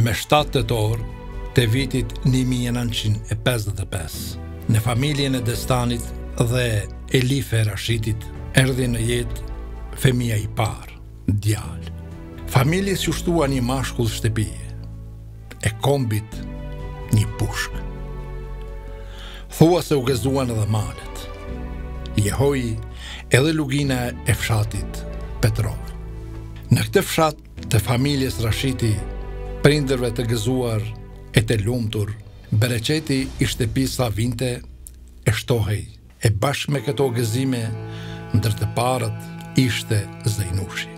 Më shtatë tetor të vitit një mijë e nëntëqind e pesëdhjetë e pesë, në familjen e Destanit dhe Elife Rashitit erdhi në jetë fëmija i parë, djalë. Familjes iu shtua një mashkull shtëpie, e kombit një pushkë. Thua se u gëzuan edhe malet. Jehoi edhe lugina e fshatit Petrovë. Në këtë fshat Të familjes Rashiti, prindërve të gëzuar e të lumtur, bereqeti i shtëpisë sa vinte e shtohej, e bashkë me këto gëzime, ndër të parët ishte Zejnushi.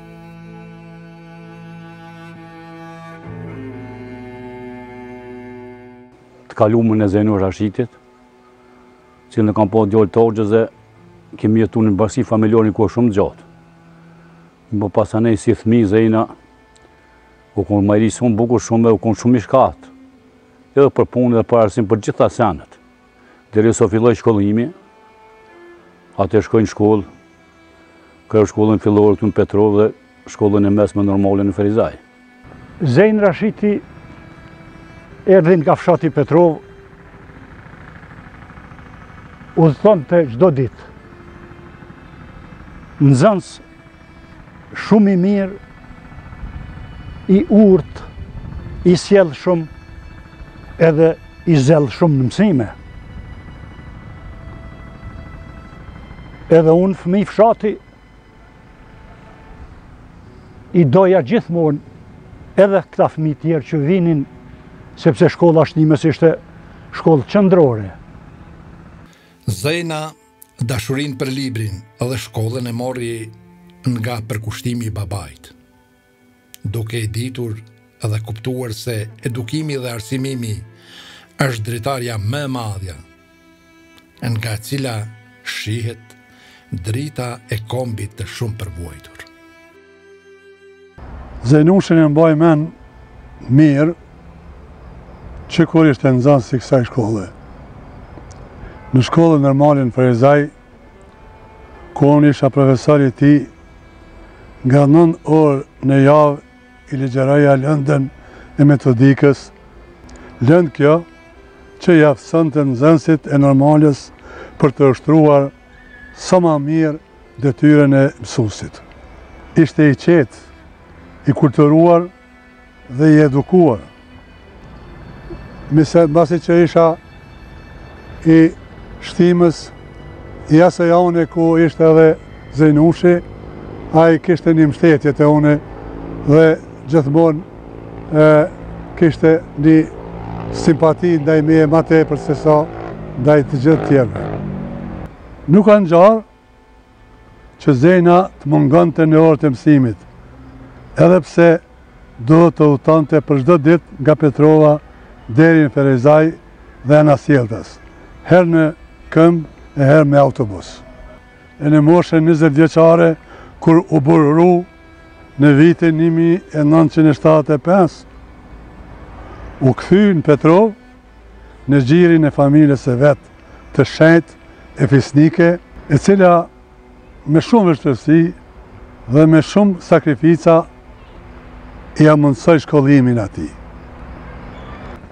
Të kalumen e Zejnush Rashitit, që e kam pas djalë të axhës, kemi jetu në bashkësi familjare një kohë shumë gjatë. Po masanej si fëmijë Zejna u kon mjaft shumë bukur shumë, u kon shumë i shkathtë. Edhe për punë dhe për arsim për gjitha senet. Deri sa filloi shkollimi, atëherë shkoi në shkollë, kreu shkollën fillore këtu në Petrovë dhe shkollën e mesme normale në Ferizaj. Zejn Rashiti erdhi nga fshati Petrovë, udhëtonte çdo ditë. Nxënës shumë i mirë, i urtë, i sjellshëm, edhe i zellshëm në mësime. Edhe unë fëmijë fshati, I doja gjithmonë edhe këta fëmijë tjerë që vinin sepse shkolla e Shtimes ishte shkollë qendrore. Zejna dashurinë për librin dhe shkollën e mori nga përkushtimi i babait. duke e ditur dhe kuptuar se edukimi dhe arsimimi është dritarja më e madhja nga e cila shihet drita e kombit të shumë përvuajtur. Zejnushin e mbaj mend mirë që kur ishte nxanës i kësaj shkolle. Në shkollën normale në Ferizaj, Kur unë isha profesor i tij, nga nëntë orë në javë i ligjëroja lëndën e metodikës, lëndë kjo që i aftësonte nxënësit e normales për të ushtruar sa ma mirë detyrën e mësuesit. Ishte i qetë, i kulturuar, dhe i edukuar. Mirëpo mbasi që isha i shtimës i asaj ane ku ishte edhe Zejnushi, ai kishte një mështetje te unë dhe gjithmonë kishte një simpati ndaj meje ma tepër sesa ndaj të gjithë tjerëve. Nuk ka ngjarë, që Zejna të mungonte në orët e mësimit, edhe pse duhet të udhëtonte për çdo ditë nga Petrova deri në Ferizaj dhe anasjelltas, herë në këmbë e herë me autobus. E në moshën njëzet vjeçare, kur u burru në vitin një mijë e nëntëqind e shtatëdhjetë e pesë, u kthy në Petrovë në gjirin e familjes së vet. të shenjtë e fisnike, e cila me shumë vështirësi dhe me shumë sakrifica ia mundësoi shkollimin atij.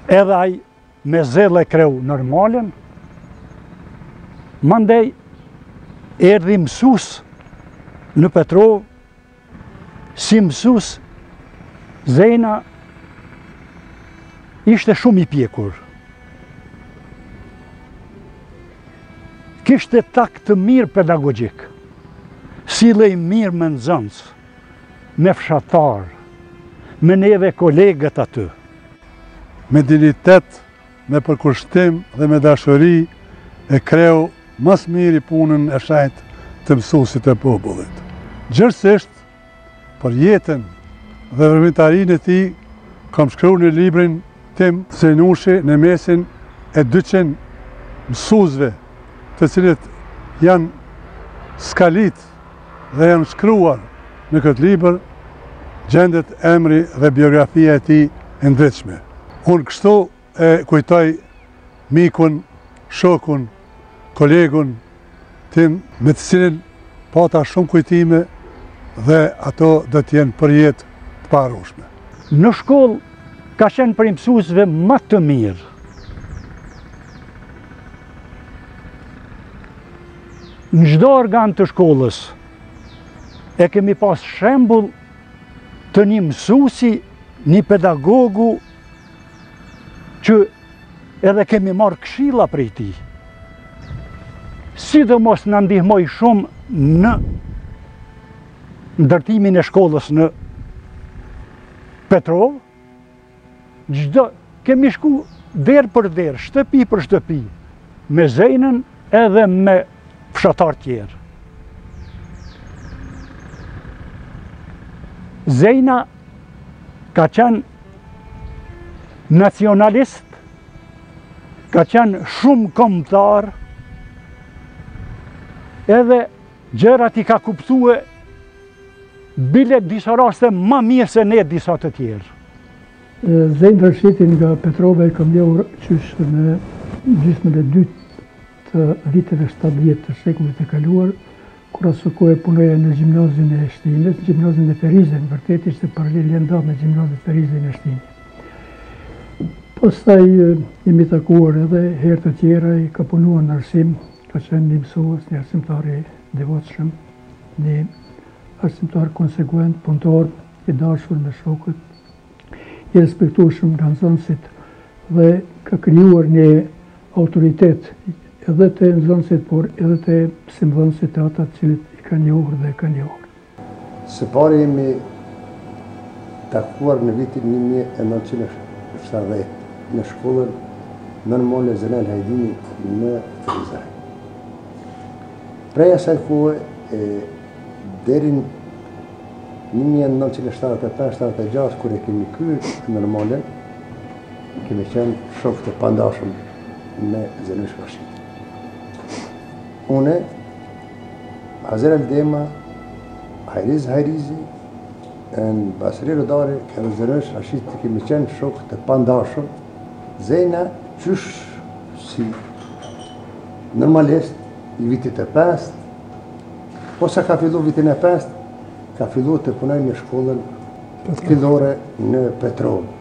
Edhe ai me zell e kreu normalen, mandej erdhi mësus në Petrovë, Si mësus, Zejna ishte shumë i pjekur. Kishte takt të mirë pedagogjik, sillej mirë me nxënës, me fshatarë, me neve kolegët aty. Me dinjitet, me përkushtim dhe me dashuri e kreu ma së miri punën e shenjtë të mësuesit të popullit. Gjerësisht, për jetën dhe veprimtarinë e tij, kam shkru në librin tim Zejnushi në mesin e 200 mësusve të cilët janë skalit dhe janë shkruar në këtë libër gjendet emri dhe biografia e tij e ndritshme. Unë kështu e kujtoj mikun, shokun, kolegun tim me të cilin pata shumë kujtime dhe ato do të jenë përjetë të paharrueshme. Në shkollë ka qenë prej mësuesve ma të mirë. Në çdo organ të shkollës e kemi pas shembull të një mësusi, një pedagogu që edhe kemi marrë këshilla prej tij. Sidomos na ndihmoi shumë në ndërtimin e shkollës në Petrovë, Çdo, kemi shku derë për derë, shtëpi për shtëpi, me Zejnën edhe me fshatar tjerë. Zejna ka qenë nacionalist, ka qenë shumë kombëtar, edhe Gjërat i ka kuptue bile disa raste ma mirë se ne disa të tjerë. Zejn Rashitin nga Petrova e kam njohur qysh në gjysmën e dytë të viteve shtatëdhjetë të shekullit të kaluar, kur aso kohe punoja në gjimnazin e Shtimes, gjimnazin e Ferizaj në vërtet ishte paralele e ndame e gjimnazit Ferizaj në Shtime. Pastaj jemi takuar edhe herë të tjera, ka punu në arsim, Ka qenë një mësues, një arsimtar i devotshëm, një arsimtar konsekuent, punëtor, i dashur me shokët, i respektuashëm nga nxënësit dhe ka krijuar një autoritet edhe te nxënësit, por edhe te mësimdhënësit, te ata të cilët i ka njohur dhe e kanë njohur. Së pari jemi takuar në vitin një mijë e nëntëqind e shtatëdhjetë në shkollën normale Zenel Hajdini në Ferizaj. Prej asaj kohe e deri në 1975-76 kur e kemi kryer normalen, kemi qenë shokë të pandashëm me Zejnush Rashitin. Une Hazer Aldema, Hajriz Hajrizi edhe Basri Rodari edhe Zejnush Rashiti kemi qenë shokë të pandashëm, Zejna qysh si normalist i vitit të pestë, po sa ka fillu vitin e pestë, ka fillu të punojë në shkollën fillore në Petrovë.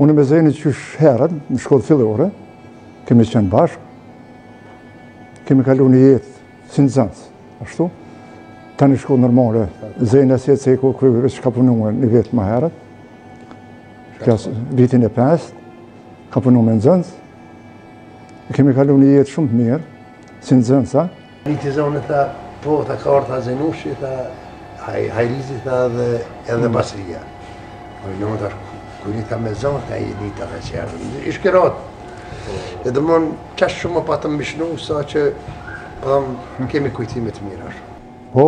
Unë me Zejnën qysh herët në shkollë fillore, kemi qenë bashkë, kemi kalu një jetë si nxënës, ashtu. Tani në shkollë normale, Zejna e si e ceko, kërëve që ka punu me një vit ma herët, klas vitin e pestë, ka punu me nxënës, e kemi kalu një jetë shumë të mirë, si nxënës, a? Vizitonim, te, po, te ka orë, te Zejnushi, te Hajrizi, ta, dhe edhe mm. Basrija. Po, në më të shku, kërë një ta me zonë, ta i një ta dhe qërë, ishë kërë atë. E domethënë, Qaq shumë më patëm mishnu sa që pamë po kemi kujtime të mira shumë. Po,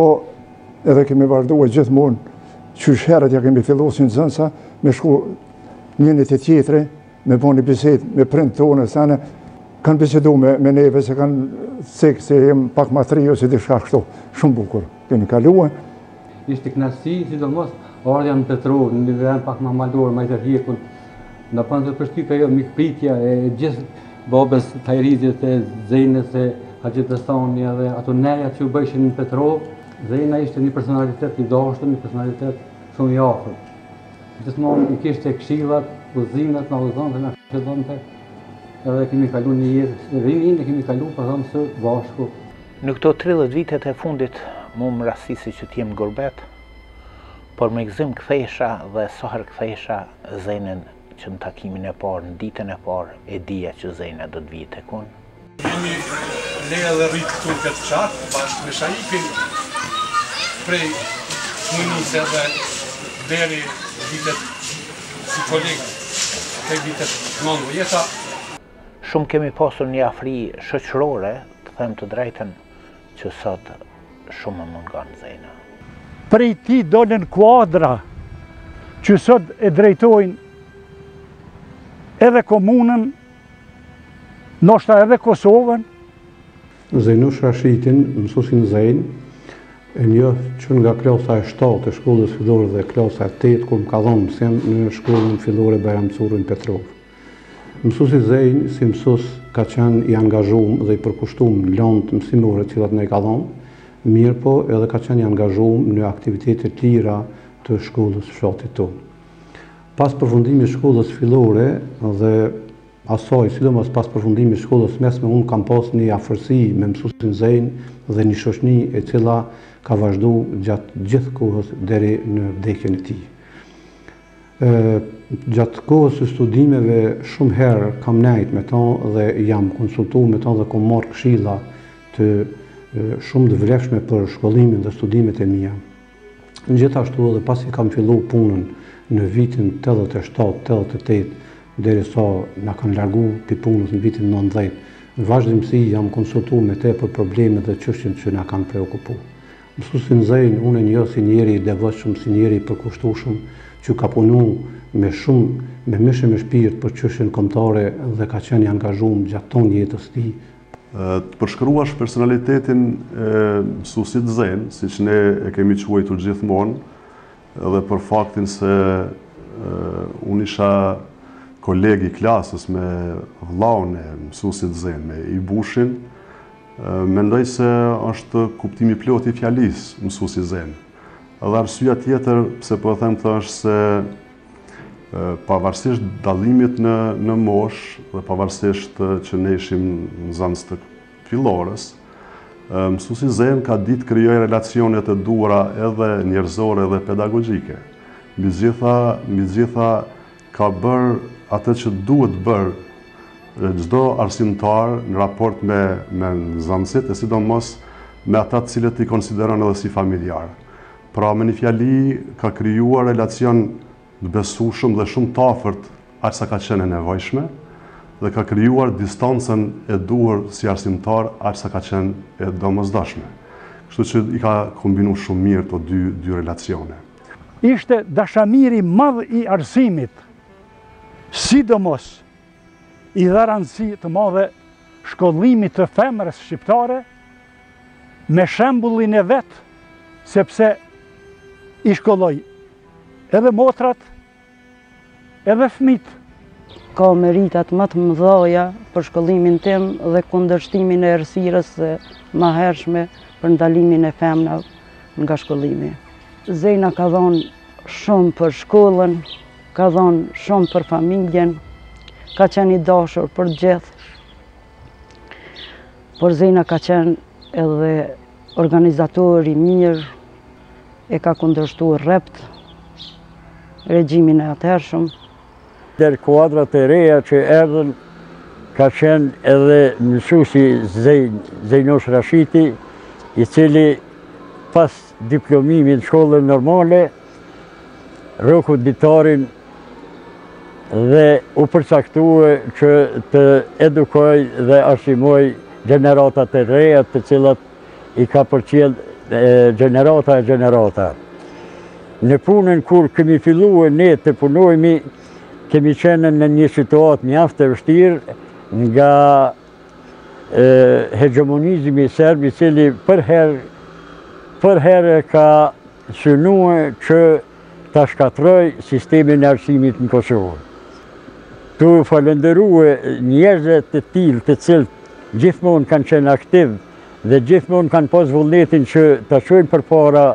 edhe kemi vazhdua gjithmonë, qysh herët ja kemi fillu si nxënësa, me shku njëni te tjetri, me bo një bisedë, me prindët tonë, se anë, kanë bisedu me, me neve, se kanë cikë, se jem pak ma të ri, ose diçka kështu, shumë bukur, kemi kalu. Ishte kënaqësi, sidomos, ardhja në Petrovë, në një vend pak ma malor, ma i tërhjekun, Na bante përshtypje ajo mikpritja e gjithë babës Hajrizit e Zejnës e haxhit Destani edhe ato nejat që u bëjshin në Petrovë. Zejna ishte një personalitet i dashtë, një personalitet shumë i afërt. Gjithmonë i kishte këshillat, udhëzimet, na udhëzonte na këshillonte edhe kemi kalu një jetë, rininë kemi kalu po thom së bashku. Në këto 30 vitet e fundit, mu më rastisi që t'jem gurbet, Por me gëzim kthesha dhe sa herë kthesha Zejnën që në takimin e parë, në ditën e parë e dija që Zejna do të vijë tek unë. Jemi le edhe rritë këtu në këtë fshat, bashkë me Shaipin, prej fëmijnisë dhe deri vitet si kolegë, prej vitet nëntëdhjeta. Shumë kemi pasur një afri shoqërore, të them të drejtën, që sot shumë më mungon Zejna. Prej tij dolën kuadra që sot e drejtojnë edhe komunën, ndoshta edhe Kosovën. Zejnush Rashitin, mësusin Zejn, e njoh që nga klasa e 7 e shkollës fillore dhe klasa e 8, kur më ka dhonë mësim në shkollën fillore Bajram Curri në Petrovë. Mësusi Zejn si mësus ka qenë i angazhumë dhe i përkushtumë në lëndët mësimore të cilat na i ka dhënë, mirëpo edhe ka qenë i angazhumë në aktivitete të lira të shkollës së fshatit tonë. Pas përfundimit të shkollës fillore dhe asaj, sidomos pas përfundimit të shkollës së mesme unë kam pasë një afërsi me mësusin Zejn dhe një shoqni e cila ka vazhdu gjatë gjithë kohës deri në vdekjen e tij. E, gjatë kohës së studimeve shumë herë kam nejt me to dhe jam konsultu me to dhe kam marrë këshilla të shumë të vlefshme për shkollimin dhe studimet e mia. Gjithashtu edhe pasi kam fillu punën në vitin 87-88, derisa na kanë largu prej punës në vitin 90, në vazhdimësi jam konsultu me te për problemet dhe çështjet që na kanë preokupu. Mësusin Zejn unë e njoh si njeri i devotshëm, si njeri i përkushtueshëm, që ka punu me shumë me mish e me shpirt për çështjen kombëtare dhe ka qenë i angazhum gjatë ton jetës së tij. Të përshkruash personalitetin e mësusit Zejn, siç ne e kemi quajtur gjithmonë, edhe për faktin se unë isha kolegi i klasës me vëllaun e mësusit Zejn, me Ibushin, Mendoj se është kuptimi i plotë i fjalisë mësusi Zejn. Edhe arsyeja tjetër pse po e them këtë është se pavarësisht dallimit në moshë dhe pavarësisht që ne ishim nxënës të fillores, mësusi Zejn ka ditë të krijojë relacionet e duhura edhe njerëzore dhe pedagogjike. Mbi të gjitha, mbi të gjitha Ka bërë atë që duhet të bërë çdo arsimtar në raport me nxënësit e sidomos me ata të cilët i konsideron edhe si familjarë. Pra me një fjali ka krijuar relacion të besueshëm dhe shumë të afërt aq sa ka qenë e nevojshme dhe ka krijuar distancën e duhur si arsimtar aq sa ka qenë e domosdoshme. Kështu që i ka kombinu shumë mirë këto dy dy relacione. Ishte dashamir i madh i arsimit, sidomos i dha rëndësi të madhe shkollimit të femrës shqiptare me shembullin e vet sepse i shkolloi edhe motrat Edhe fmijt. Ka meritat ma të mdhaja për shkollimin tim dhe kundërshtimin e errësirës së mahershme për ndalimin e femnav nga shkollimi. Zejna ka dhanë shumë për shkollën, ka dhanë shumë për familjen, ka qenë i dashur për gjithë. Por Zejna ka qenë edhe Organizator i mirë e ka kundërshtu rrept regjimin e atëhershëm. Ndër kuadrat e reja që erdhën ka qenë edhe mësuesi Zejnush Rashiti, i cili pas diplomimit në shkollën normale, Rroku ditarin dhe u përcaktue që të edukojë dhe arsimojë gjeneratat e reja të cilat i ka përcjell gjenerata e gjenerata. Në punën kur kemi fillue ne të punojmi, kemi qenë në një situatë mjaft e vështirë nga hegjemonizmi serb i cili përherë ka synue që ta shkatërrojë sistemin e arsimit në Kosovë. Tu falënderue njerëzve të tillë të cilët gjithmonë kanë qenë aktiv dhe gjithmonë kanë pas vullnetin që ta çojnë përpara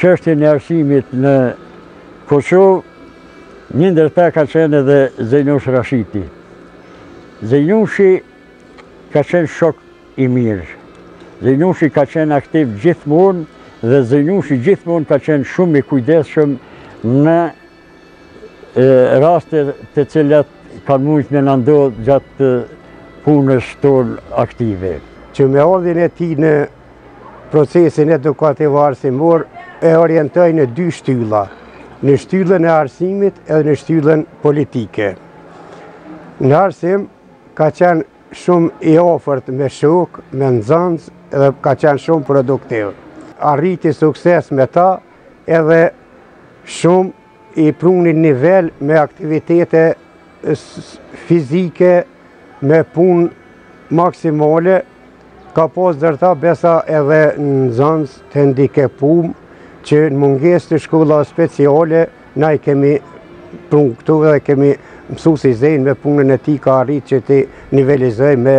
çështjen e arsimit në Kosovë, një ndër ta ka qenë edhe Zejnush Rashiti. Zejnushi ka qenë shok i mirë. Zejnushi ka qenë aktiv gjithmonë dhe Zejnushi gjithmonë ka qenë shumë i kujdesshëm në raste të cilat kanë mundë me na ndodhë gjatë punës tonë aktive. Që me ardhjen e tij në procesin edukativ arsimor e orientoi në dy shtylla, në shtyllën e arsimit edhe në shtyllën politike. Në arsim ka qenë Shumë i afërt me shokë, me nxënës dhe ka qenë shumë produktiv. Arriti sukses me ta edhe shumë i pruni në nivel me aktivitete fizike, me punë maksimale, ka pas ndër ta besa edhe nxënës të hendikepumë që në mungesë të shkollave speciale, Na i kemi pru këtu dhe kemi mësu si Zena me punën e tij ka arrit që t'i nivelizojë me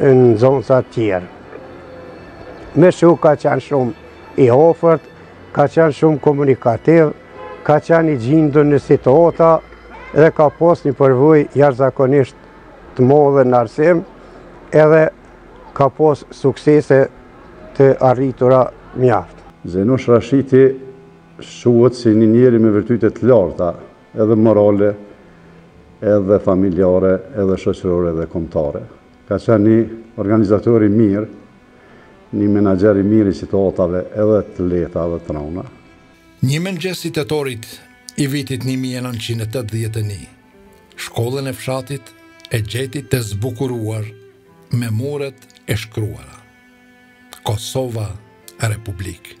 nxanësat tjerë. Me shokë ka qenë shumë i ofërt, ka qenë shumë komunikativ, ka qenë i gjindun në situata dhe ka pos një përvojë jashtëzakonisht të modhe në arsim edhe ka pos suksese të arritura mjaftë. Zenush Rashiti Shquhet si një njeri me virtyte të larta, edhe morale, edhe familjare, edhe shoqërore dhe kombëtare. Ka qenë një organizator i mirë, një menaxher i mirë i situatave edhe të lehta edhe të rënda. Një mëngjes i tetorit të vitit një mijë e nëntëqind e tetëdhjetë e një, shkollën e fshatit e gjeti të zbukuruar me muret e shkruara, Kosova Republikë.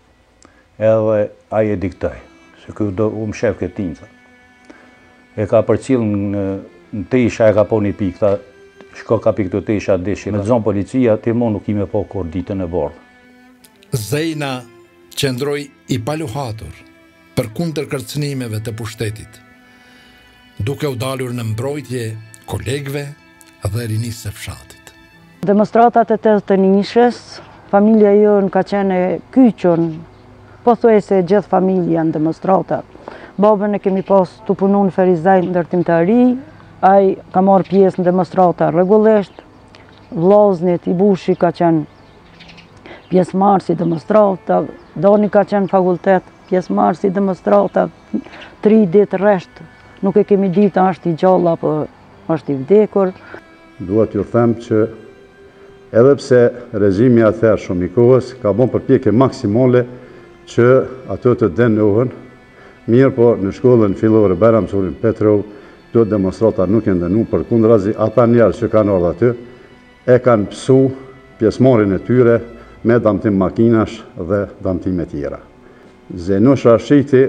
Edhe ai e diktoi, se ky do m'shef këtë tinëz. E ka përcjell fletushka e ka po një pikë, tha, shko ka pikë të te isha deshi. Me t'zonë policia, ti mo nuk e sheh kurrë ditën e bordhë. Zena qëndroi i paluhatur. përkundër kërcënimeve të pushtetit, duke u dalur në mbrojtje kolegëve dhe rinisë së fshatit. Demonstratat e tetëdhetenishës, familja jonë ka qenë e kyçun, pothuajse gjithë familja në demonstrata. Babën e kemi pas tu punu në Ferizaj në ndërtimtari, ai ka marrë pjesë në demonstrata rregullisht, vllaznit Ibushi ka qenë pjesëmarrës i demonstratave, Doni ka qenë fakultet, pjesëmarrës i demonstratave, tri ditë rresht, nuk e kemi ditë a është i gjallë apo është i vdekur. Dua t'ju them që edhe pse regjimi i atëhershëm i kohës ka bën përpjekje maksimale që ato të dënohen, mirëpo në shkollën fillore Bajram Curri në Petrovë, demonstratat nuk jen dënu, përkundrazi ata njerëz që kanë ardhë aty, e kanë pësu pjesëmarrjen e tyre me damtim makinash dhe damtime tjera. Zenush Rashiti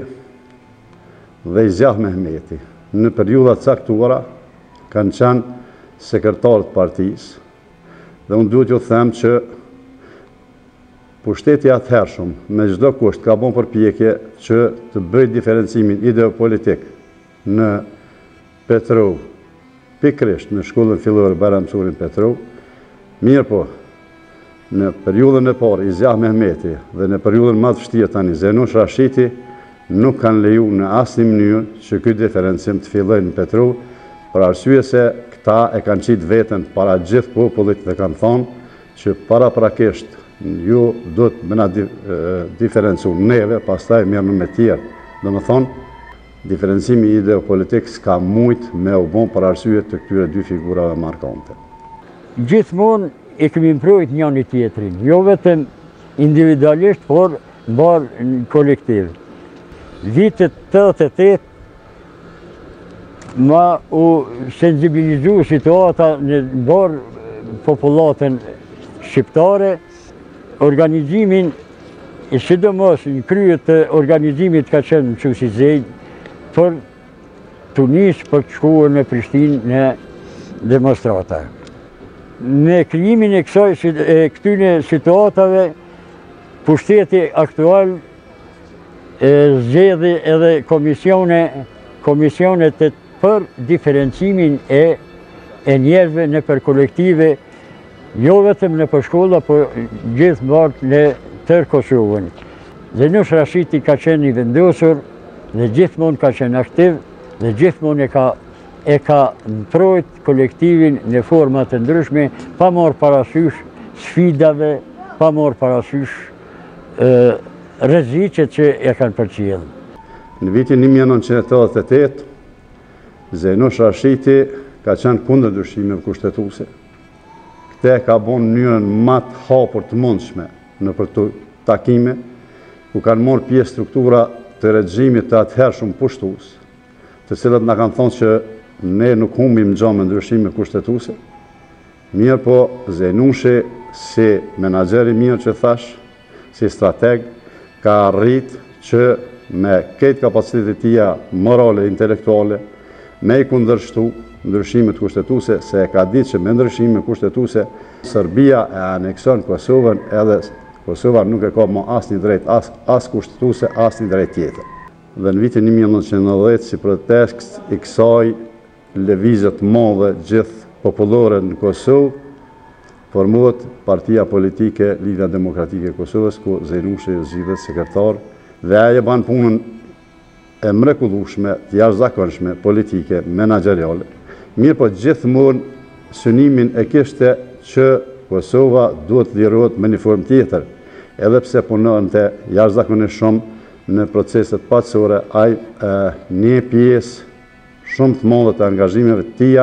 dhe Izjah Mehmeti, në periudha të caktuara kanë qenë sekretarë të partisë dhe unë duhet t'ju them që pushteti i atëhershëm me çdo kusht ka bërë përpjekje që të bëjë diferencimin ideopolitik në Petrovë, pikërisht në shkollën fillore Bajram Curri në Petrovë, mirëpo në periudhën e parë Izjah Mehmeti dhe në periudhën ma të vështirë tani Zenush Rashiti nuk kanë leju në asnjë mënyrë që ky diferencim të fillojë në Petrovë për arsye se këta e kanë qitë veten para gjithë popullit dhe kanë thënë që paraprakisht ju duhet me na diferencu neve pastaj merrni me të tjerë domethënë Diferencimi ideopolitik s'ka mujt me u bo për arsye të këtyre dy figurave markante. Gjithmonë e kemi mprojt njani tjetrin, jo vetëm individualisht, por mbarë në kolektiv. Vitet tetëdhjetë e tetë mbasi u senzibilizu situata në mbarë popullatën shqiptare, Organizimin, sidomos në krye të organizimit ka qenë mësuesi Zejn për t'u nisë për të shkuar në Prishtinë në demonstrata. Me krijimin e kësaj e këtyre situatave pushteti aktual zgjedhi edhe komisione komisione për diferencimin e e njerëzve nëpër kolektive Jo vetëm nëpër shkolla, por gjithëmbarë në tërë Kosovën. Zenush Rashiti ka qenë i vendosur dhe gjithmonë ka qenë aktiv dhe gjithmonë e ka e ka mprojt kolektivin në forma të ndryshme, pa marrë parasysh sfidave, pa marrë parasysh rreziqet që e kanë përcjellë. Në vitin një mijë e nëntëqind e tetëdhjetë e tetë, Zenush Rashiti ka qenë kundër ndryshimeve kushtetuese. Këtë e ka bërë në mënyrën më të hapur të mundshme nëpër këto takime, ku kanë marrë pjesë struktura të regjimit të atëhershëm pushtues, të cilët na kanë thënë që ne nuk humbim gjë me ndryshime kushtetuese, mirëpo Zenushi si menaxher i mirë që thash, si strateg, ka arrit që me krejt kapacitetet e tija morale e intelektuale, me i kundërshtu ndryshimet kushtetuse, se e ka ditë që me ndryshime kushtetuse, Serbia e anekson Kosovën edhe Kosova nuk e ka më asnjë të drejtë as as kushtetuse, asnjë të drejtë tjetër. Dhe në vitin një mijë e nëntëqind e nëntëdhjetë si protestë i kësaj, Lëvizjes të madhe gjithëpopullore në Kosovë formohet partia politike Lidhja Demokratike e Kosovës ku Zenushi zgjidhet sekretar dhe ai e bën punën e mrekullueshme, të jashtëzakonshme, politike, menaxheriale. Mirëpo gjithmonë synimin e kishte që Kosova duhet të lirohet me një formë tjetër. Edhe pse punonte jashtëzakonisht shumë në proceset paqësore, ai një pjesë Shumë të madhe të angazhimeve të tij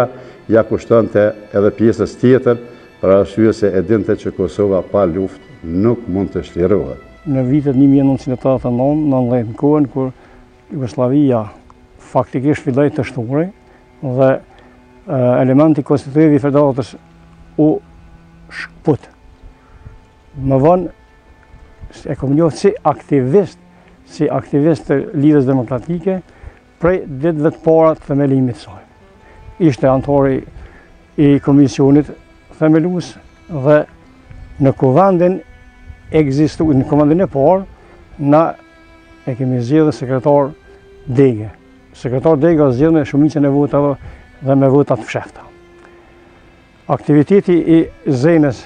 ia kushtonte edhe pjesës tjetër, për arsye se e dinte që Kosova pa luftë nuk mund të çlirohet. Në vitet një mijë e nëntëqind e tetëdhjetë e nëntë, nëntëdhjetë, në kohën kur Jugosllavia faktikisht filloi të shthurej dhe elementi konstitutiv i Federatës u shkput. Më vonë e kam njohur si aktivist, si aktivist të Lidhjes Demokratike, Prej ditëve të para të themelimit të saj, ishte anëtar i komisionit themelues dhe në kuvendin ekzistu, në kuvendin e parë, na e kemi zgjedhë sekretar dege. Sekretar dege është zgjedhë me shumicën e votave dhe me vota të fshehta. Aktiviteti i Zenës,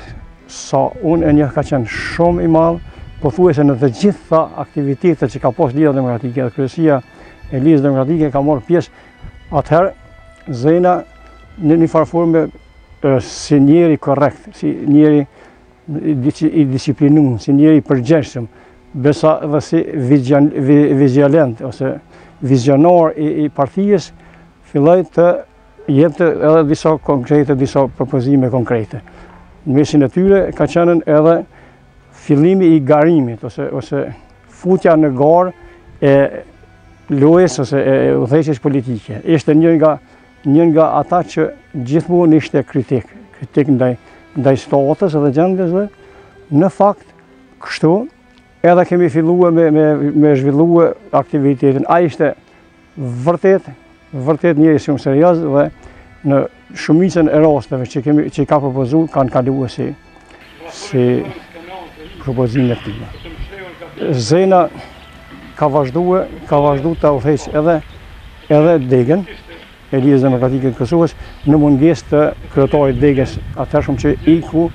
sa unë e njoh ka qenë shumë i madhë, pothuajse në të gjitha aktivitetet që ka pasë Lidhja Demokratike dhe kryesia e Lidhjes Demokratike ka marrë pjesë, atëherë Zena në një farforme si njeri korrekt, si njeri i disiplinun, si njeri i përgjegjshëm, besa dhe si vizialent, ose vizionar i partisë, filloi të Jepte edhe disa konkrete, disa propozime konkrete. Në mesin e tyre ka qenën edhe fillimi i garimit, ose, ose futja në garë e lojes ose e udhëheqjes politike. Ishte një nga një nga ata që gjithmonë ishte kritik, kritik ndaj ndaj statës dhe gjendjes dhe në fakt kështu Edhe kemi fillue me zhvillue aktivitetin. Ai ishte vërtet, vërtet njeri shumë serioz dhe në shumicën e rasteve që, kemi, që ka propozu, kanë kalue si, si propozime të tina. Zena ka vazhdue, ka vazhdue ta udhëheqë edhe, edhe degen, e Lidhjes Demokratike të Kosovës, në mungesë të kryetarit të degës atëhershëm që iku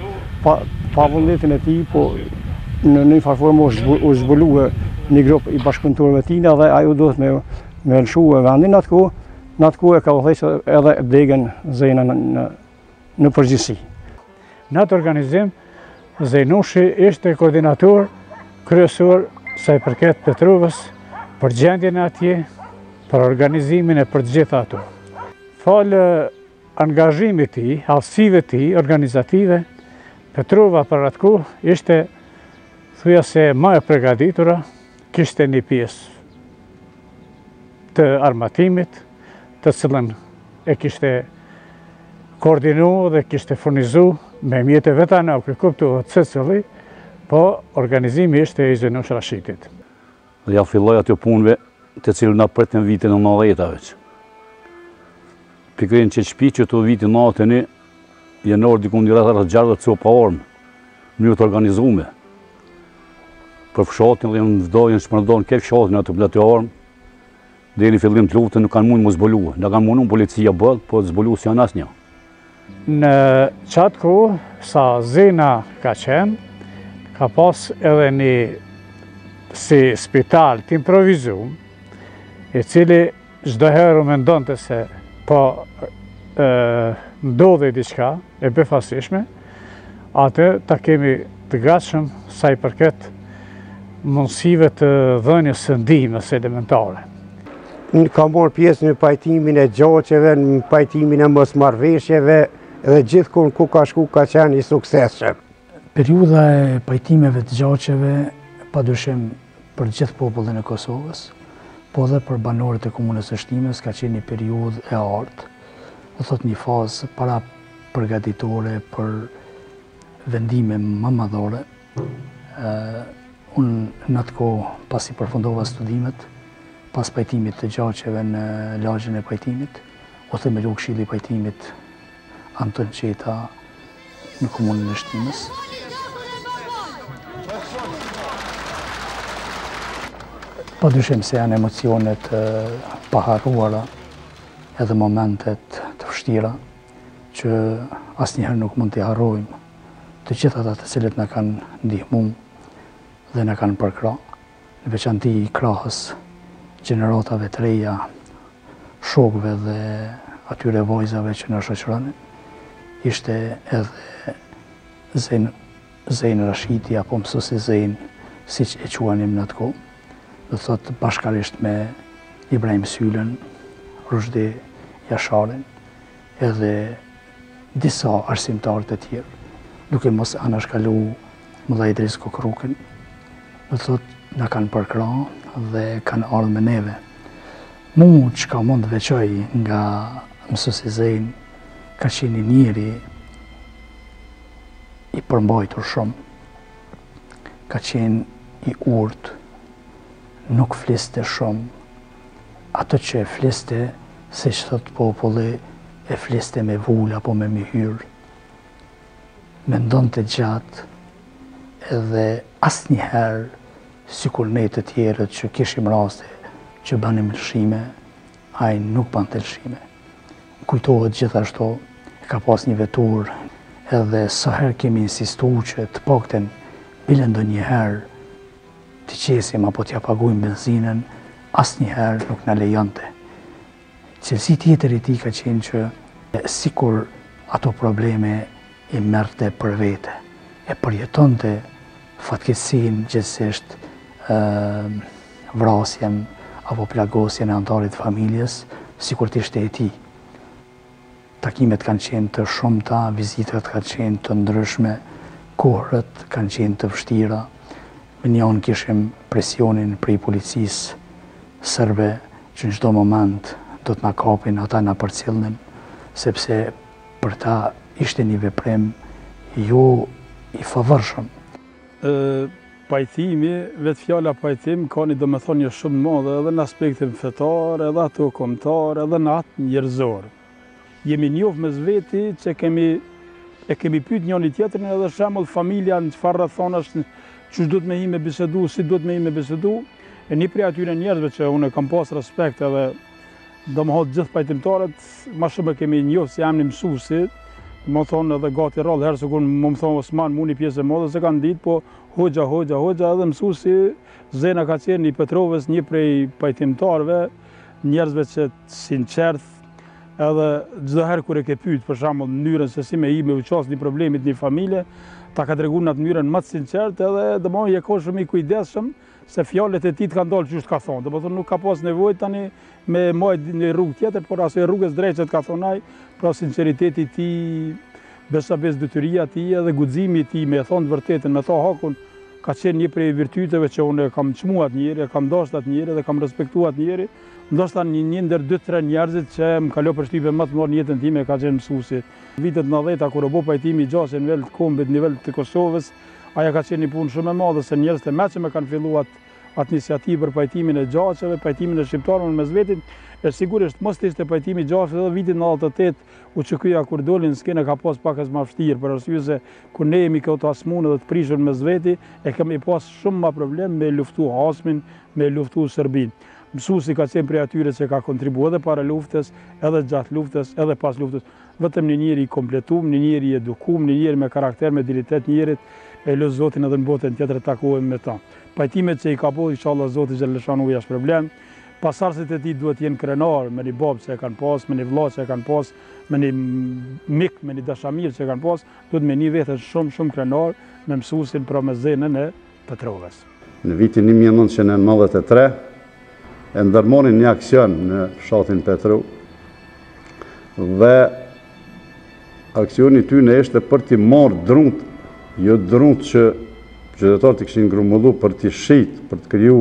pa pa vullnetin e tij, po në një farë formë u zbulue një grup i bashkëpunëtorëve tina dhe ai duhej me me lëshue vendin në atë kohë, në atë kohë e ka udhëhequr edhe degën Zena në në përgjithësi. Në atë organizim, Zejnushi ishte koordinator kryesor sa i përket Petrovës për gjendjen e atje, për organizimin e për të gjitha ato. Falë angazhimit tij, aftësive tij, organizative, Petrova për atë kohë ishte thuajse ma e pregaditura Kishte një pjesë të armatimit, të cilën e kishte koordinu dhe kishte furnizu me mjete vetanake, kuptohet secili, po organizimi ishte i Zenush Rashitit. Dhe ja filloi atyne punve të cilë në përtë në vitin e nëntëdhjetave. Pikërisht në qet shpi qëtu vitin nëntëdhjetë e një, Janë ardh diku një rreth rreth gjashtëdhjetë copa armë, në mënyrë të organizume. Për fshatin dhe janë nda, janë shpërnda krejt fshatin ato armë, deri në fillim të luftës nuk kanë mund me u zbulu. Na kanë mundu policia boll, po zbulu s'janë asnjë. Në qatë kohë, sa Zejna ka qenë, ka pas edhe një si spital të improvizum, i cili Çdo herë u mendonte se po ndodhej diçka e befasishme, atë ta kemi të gatshëm sa i përket mundësive të dhënies së ndihmës elementare. Ka marrë pjesë në pajtimin e gjaqeve, në pajtimin e mosmarrëveshjeve dhe gjithkund ku ka shku ka qenë i suksesshëm. Periudha e pajtimeve të gjaqeve, padyshim për gjithë popullin e Kosovës, po dhe për banorët e Komunës së Shtimes, ka qenë një periudhë e artë, do thotë një fazë parapërgatitore për vendime më madhore. Unë në atë kohë, pasi përfundova studimet, pas pajtimit të gjaqeve në lagjen e pajtimit, u themelu këshilli i pajtimit Anton Çetta në komunën e Shtimes. Pa dyshim se janë emocione të paharruara edhe momente të vështira që asnjëherë nuk mund t'i harrojmë të gjithë ata të cilët na kanë ndihmu dhe na kanë përkrah. në veçanti krahas gjeneratave të reja, shokëve dhe atyre vajzave që na shoqëronin, ishte edhe Zejn, Zejn Rashiti apo mësuesi Zejn, siç e quanim në atë kohë, do të thotë bashkërisht me Ibrahim Sylën, Ruzhdi Jasharin, edhe disa arsimtarë të tjerë, duke mos anashkalu Mulla Idriz Kokrrukën, do të thotë, na kanë përkrah dhe kanë ardhë me neve. Mu çka mund të veçoj nga mësusi Zejn, ka qenë njeri i përmbajtur shumë, ka qenë i urtë, nuk fliste shumë, Atë që e fliste, siç thotë populli, e fliste me vulë apo me myhyrë. Mendonte gjatë edhe asnjëherë, sikur ne të tjerët që kishim raste që banim lëshime, ai nuk bante lëshime. Kujtohet gjithashtu, ka pas një veturë edhe sa herë kemi insistu që të paktën bile ndonjëherë T'i qesim apo t'ia pagujmë benzinën asnjëherë nuk na lejonte. Cilësi tjetër e tij ka qenë që sikur ato probleme i merrte për vete, e përjetonte fatkeqësinë gjithsesisht vrasjen apo plagosjen e anëtarit të familjes sikur të ishte e tij. Takimet kanë qenë të shumta, vizitat kanë qenë të ndryshme, kohërat kanë qenë të vështira. Në një anë kishim presionin prej policisë serbe që në çdo moment do të na kapin, ata na përcillnin, sepse për ta ishte një veprim jo i favorshëm. Pajtimi, Vetë fjala pajtim ka një domethënie shumë të madhe edhe në aspektin fetar, edhe atë kombëtar, edhe në atë njerëzor. Jemi njohë mes veti që kemi e kemi pyt njoni tjetrin edhe shembull familja në çfarë rrethanash çysh duhet me hi me bisedu, si duhet me hi me bisedu, e një prej atyre njerëzve që unë e kam pas respekt edhe Domethënë gjithë pajtimtarët ma shumë e kemi njohë si emrin mësuesi, domethënë edhe gati rrallë herë sikur me më thonë Osman mu një pjesë e madhe s'e kanë ditë, po hoxha, hoxha, hoxha edhe mësuesi Zena ka qenë i Petrovës një prej pajtimtarëve, njerëzve që sinqert edhe çdo herë kur e ke pyet për shembull në mënyrën se si me ju me u qasë një problemit një familje, ta ka treguar në atë mënyrën më të sinqertë edhe domethënë je konë shumë i kujdesshëm se fjalët e tij të kanë dalë qysh të ka thonë, domethënë nuk ka pas nevojë tani me majtë një rrugë tjetër, por asaj rrugës drejtë që të ka thonë ai, pra sinqeriteti i tij, besa besnikëria e tij edhe guximi i tij me e thonë të vërtetën, me thonë hakun, ka qenë një prej virtyteve që unë e kam çmu atë njeri, e kam dashtë atë njeri dhe kam respektu atë njeri, ndoshta një një ndër dy tre njerëzit që më ka lë përshtypjen më të madhe në jetën time ka qenë mësuesi. Vitet nëdhjetë kur u bë pajtimi i gjaqeve në nivel të kombit, në nivel të Kosovës, Ajo ka qenë një punë shumë e madhe se njerëzit e meçëm e kanë fillu atë iniciativë për pajtimin e gjaqeve, pajtimin e shqiptarëve mes vetit, e sigurisht mos të ishte pajtimi i gjaqeve edhe vitin nëntëdhjetë e tetë UÇK-ja kur doli në skenë e ka pas pak ashtu ma vështirë për arsye se kur ne jemi konë të hasmun edhe të prishur mes veti e kemi pas shumë ma problem me e luftu hasmin me e luftu Serbin Mësusi ka qenë prej atyre që ka kontribu edhe para luftës edhe gjatë luftës edhe pas luftës Vetëm një njeri i kompletum, një njeri i edukun, një njeri me karakter, me dinjitet njeri e lut Zotin edhe në botën tjetër të takohem me ta. Pajtimet që i ka bo, ishalla Zoti Xhelleshanuhu ja shpërblen. Pasardhësit e tij duhet të jenë krenarë me ni babë që e kanë pas, me ni vlla që e kanë pas, me ni mik, me ni dashamirë që e kanë pas, duhet me ni veten shumë, shumë krenarë me mësuesin pra me Zenën e Petrovës. Në vitin një mijë e nëntëqind e nëntëdhjetë e tre e ndërmarrin një aksion në fshatin Petru dhe aksioni i tyne ishte për t'i marrë drunt, jo drunt që qytetarët i kishin grumbullu për t'i shit, për të kriju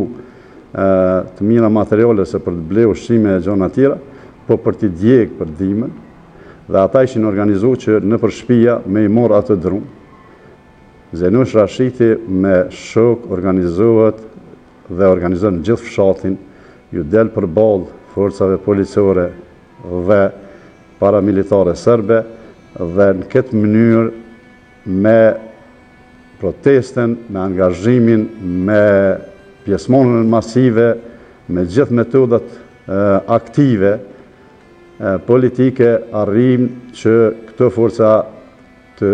të mira materiale se për të ble ushqime e gjana tjera, po për t'i djeg për dimën, dhe ata ishin organizu që nëpër shpia me i marrë ato drunt, Zenush Rashiti me shokë organizohet dhe organizon gjithë fshatin, ju del përballë forcave policore dhe paramilitare serbe dhe në këtë mënyrë me protestën, me angazhimin, me pjesëmarrjen masive, me gjithë metodat aktive politike arrijmë që këto forca, të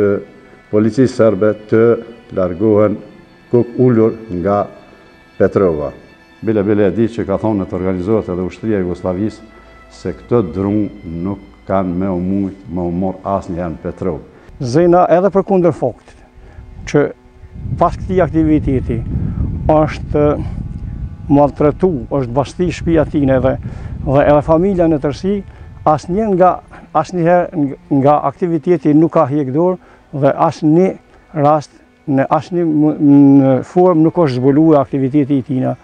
policisë serbe të largohen kokulur nga Petrova. Bile bile e di që ka thonë le të organizohet edhe ushtria e Jugosllavisë se këto drunt nuk kanë me u mujt me u morr asnjëherë në Petrovë. Zena edhe përkundër faktit që Pas këtij aktiviteti është maltretu, është basti shpia e tina dhe dhe edhe familja në tërsi, asnjë nga, asnjëherë nga aktiviteti nuk ka hjek dorë dhe asnjë rast në asnjë formë nuk është zbulue aktiviteti i tina.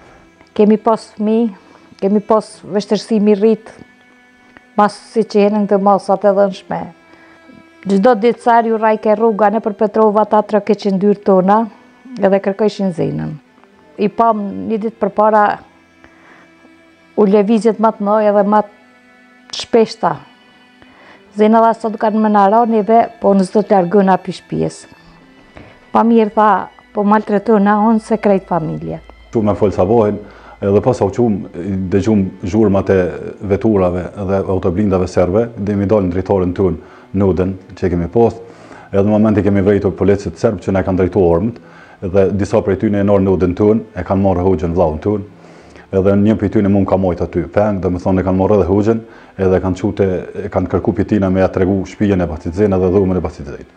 Kemi pas fëmi, kemi pas vështirsi me i rritë, Masi që hinën këto masat e dhunshme. Çdo ditë s'rrnajke rruga nëpër Petrovë, trokitshin dyrtë tona edhe kërkojshin Zenën. E pam një ditë përpara u lëvizjet ma të mdhaja edhe ma të shpeshta. Zena tha sot kanë me na rrah dhe po unë s'do të largona pi shpisë. Ma mirë tha, po maltretona unë se krejt familje. Shumë me folë savohin, edhe masi u çumë, dëgjumë zhurmat e veturave dhe autoblindave serbe, dhe kemi dalë në dritaren tonë, n'odën, që kemi pasë, edhe në momenti kemi vrejtur policët serbë që na kanë drejtu armët, dhe disa prej tyne erdhën n'odën tonë, e kanë marrë Haxhën vllaun tonë, edhe një prej tyne mu m'ka majtë aty peng, dhe me thonë e kanë marrë edhe Haxhën, edhe kanë çu te, e kanë kërku pi tina me ja tregu shpijën e bacit Zenë edhe dhomën e bacit Zenë.